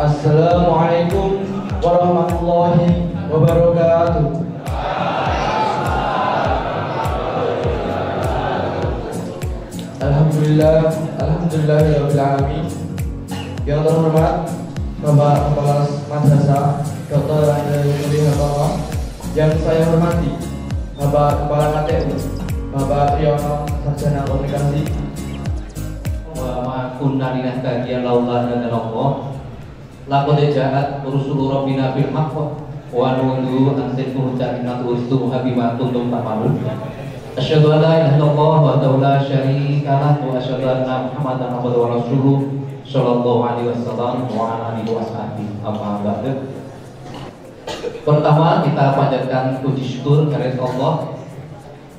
Assalamualaikum warahmatullahi wabarakatuh. Alhamdulillah, alhamdulillahirobbilalamin. Yang terhormat Bapak Kepala Madrasah Dr. Yuri Hatono Yang saya hormati Bapak Kepala KTU Bapak Yono Sarjana Komunikasi wa ma kunna linahtadiya laula an Allah laqad ja'at rusulu rabbina bil haqq wa nundu an tilkum ja'inat rusulu habima kuntum ta'malun. Asyhadu an la wa la syarika lah wa asyhadu anna muhammadan abduhu wa rasuluh sallallahu alaihi wasallam wa ala alihi wa sahbihi. Amma ba'du. Pertama kita panjatkan puji syukur kepada Allah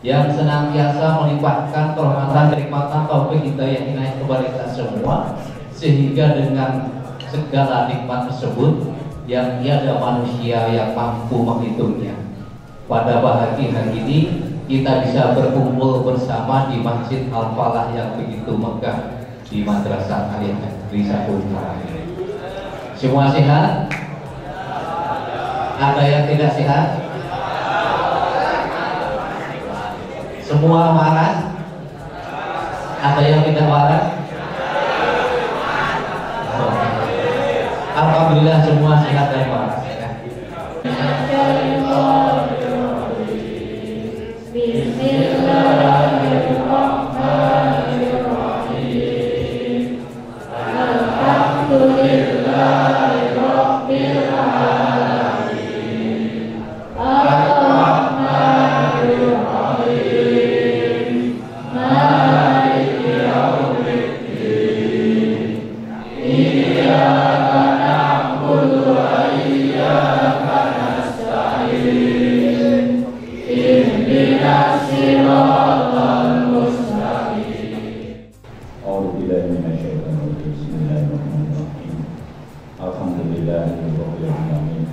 yang senantiasa melimpahkan kehormatan kenikmatan taufik hidayah inayah kepada kita semua. Sehingga dengan segala nikmat tersebut yang tiada manusia yang mampu menghitungnya pada pagi hari ini kita bisa berkumpul bersama di Masjid Al-Falah yang begitu megah di Madrasah Aliyah Negeri Saputra semua sehat? ada yang tidak sehat? Semua waras? Ada yang tidak waras? Alhamdulillah semua sehat dan waras. لله رب العالمين.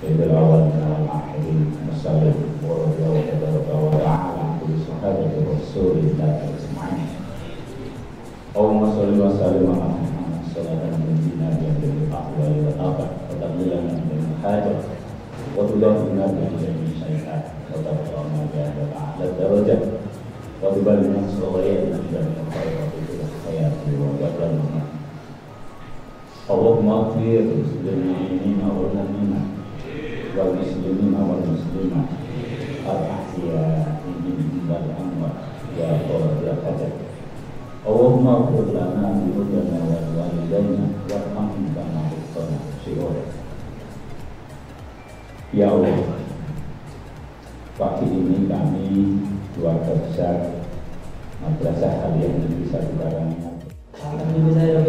سيد الأولين والآخرين وصلى ورضي وتبارك وتعالى كل صحابة رسول الله أجمعين. اللهم صل وسلم على محمد صلاة نبينا بأهل الأقوال والآثار وتقبل لنا من الحاجة وتدافعنا من جميع الشيئات وترفعنا بأهل الأعلى الدرجة. وتبلغنا الصغير من جميع اللهم اغفر للمؤمنين والمؤمنات والمسلمين والمسلمات الأحياء منهم والأموات يا قرب يا قدر اللهم اغفر لنا ذنوبنا ولوالدينا وارحمنا كما ربنا صغارا Ya Allah, pagi ini kami keluarga besar Madrasah Aliyah Negeri Satu Karanganyar Alhamdulillahirrahmanirrahim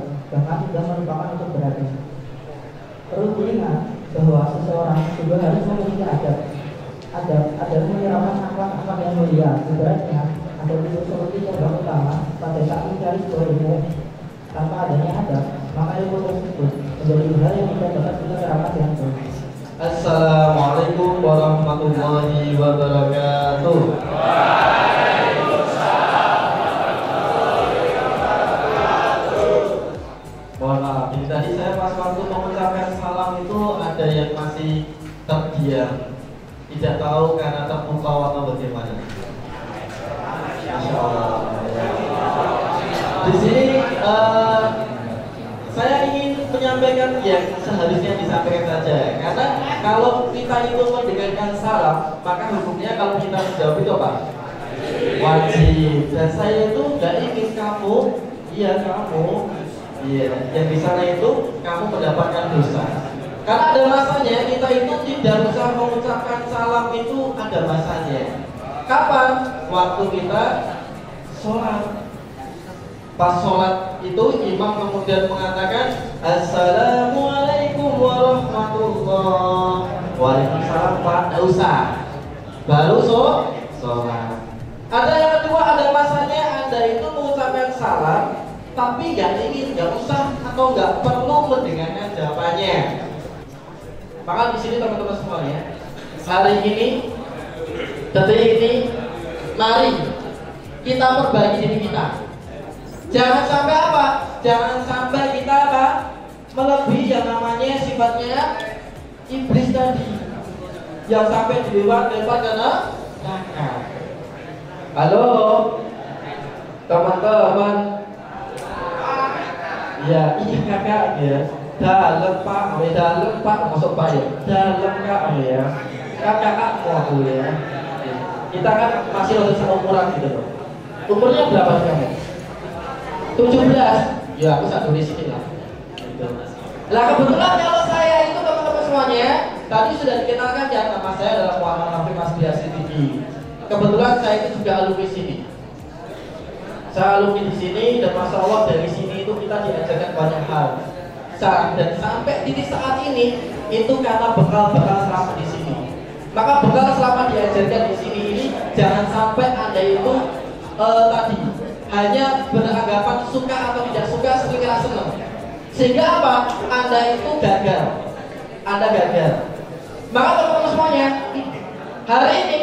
sudah merupakan untuk berada. Perlu diingat bahwa seseorang juga harus memiliki adab. Adab adalah menyerahkan akhlak-akhlak yang mulia, ibaratnya ada itu seperti cabang utama pada saat mencari sebuah ilmu. Tanpa adanya adab, maka ilmu tersebut menjadi hal yang tidak dapat kita terapkan dengan baik. Assalamualaikum warahmatullahi wabarakatuh. Terdiam, tidak tahu karena terpukau atau bagaimana. Di sini eh, saya ingin menyampaikan yang seharusnya disampaikan saja karena kalau kita itu mendengarkan salam maka hukumnya kalau kita menjawab itu apa? Wajib. Dan saya itu nggak ingin kamu iya kamu iya yang di sana itu kamu mendapatkan dosa karena ada masanya kita itu tidak usah mengucapkan salam itu ada masanya kapan waktu kita sholat pas sholat itu imam kemudian mengatakan Assalamualaikum Waalaikumsalam Pak, tidak usah. Baru so, sholat. Ada yang kedua, ada masanya Anda itu mengucapkan salam, tapi nggak ingin, nggak usah atau nggak perlu mendengarkan jawabannya. Maka di sini teman-teman semuanya, hari ini, detik ini, mari kita perbaiki diri kita. Jangan sampai apa? Jangan sampai kita apa? Melebihi yang namanya sifatnya iblis tadi yang sampai dilewat-lewat karena nakal. Halo, teman-teman. Ya, iya kakak ya. Dalam pak, ya dalam pak, masuk pak ya. Dalam kak ya. Kakak aku ya. Kita kan masih ada seumuran gitu loh. Umurnya berapa sih kamu? 17 Ya aku satu di sini lah gitu. Lah kebetulan kalau saya itu teman-teman semuanya Tadi sudah dikenalkan ya nama saya adalah Muhammad Rafi Mas Biasi Tiki Kebetulan saya itu juga alumni sini Saya alumni di sini dan Masya Allah dari sini itu kita diajarkan banyak hal Dan sampai titik saat ini Itu karena bekal-bekal selama di sini. Maka bekal selama diajarkan di sini ini Jangan sampai anda itu uh, tadi hanya beranggapan suka atau tidak suka sekira senang sehingga apa? Anda itu gagal. Anda gagal. Maka teman-teman semuanya hari ini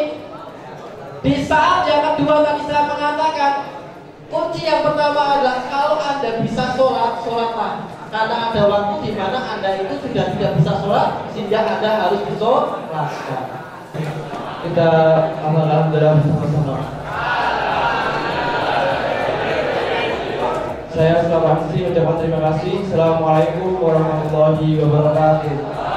di saat yang kedua tadi saya mengatakan kunci yang pertama adalah kalau anda bisa sholat sholatlah karena ada waktu di mana anda itu sudah tidak bisa sholat sehingga anda harus disolatkan kita alhamdulillah bersama-sama Saya Sulawesi ucapkan terima kasih. Assalamualaikum warahmatullahi wabarakatuh.